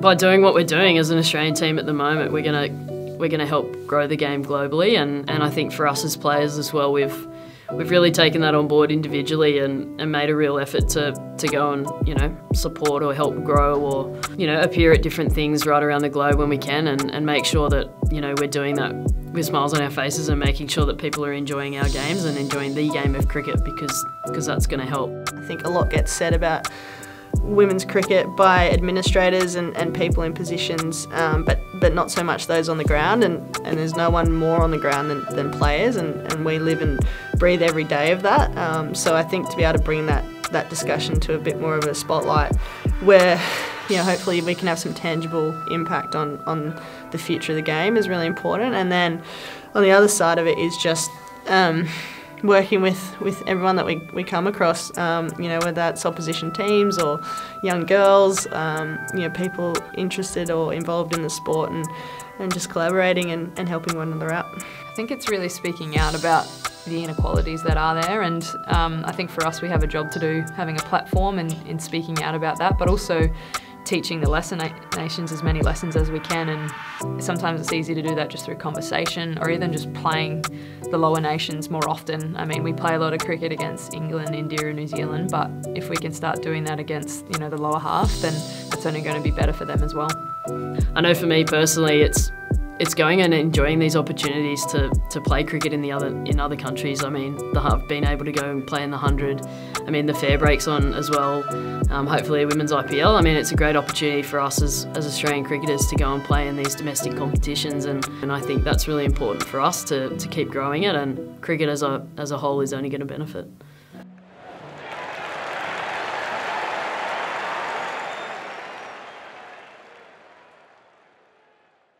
by doing what we're doing as an Australian team at the moment, we're gonna we're gonna help grow the game globally, and, and I think for us as players as well, we've we've really taken that on board individually and, and made a real effort to, to go and you know support or help grow or you know appear at different things right around the globe when we can and, and make sure that you know we're doing that with smiles on our faces and making sure that people are enjoying our games and enjoying the game of cricket because because that's going to help. I think a lot gets said about women's cricket by administrators and, and people in positions, um, but but not so much those on the ground. And, and there's no one more on the ground than, than players, and, and we live and breathe every day of that. Um, so I think to be able to bring that that discussion to a bit more of a spotlight, where you know hopefully we can have some tangible impact on on the future of the game is really important. And then on the other side of it is just. Um, working with, with everyone that we, we come across, um, you know, whether that's opposition teams or young girls, um, you know, people interested or involved in the sport and, and just collaborating and, and helping one another out. I think it's really speaking out about the inequalities that are there and um, I think for us we have a job to do having a platform and in speaking out about that but also teaching the lesser na nations as many lessons as we can and sometimes it's easy to do that just through conversation or even just playing the lower nations more often. I mean we play a lot of cricket against England, India and New Zealand but if we can start doing that against you know the lower half then it's only going to be better for them as well. I know for me personally it's it's going and enjoying these opportunities to, to play cricket in the other in other countries. I mean, the, I've been able to go and play in the hundred. I mean, the FairBreak's on as well. Um, hopefully, women's IPL. I mean, it's a great opportunity for us as, as Australian cricketers to go and play in these domestic competitions, and, and I think that's really important for us to, to keep growing it. And cricket as a as a whole is only going to benefit.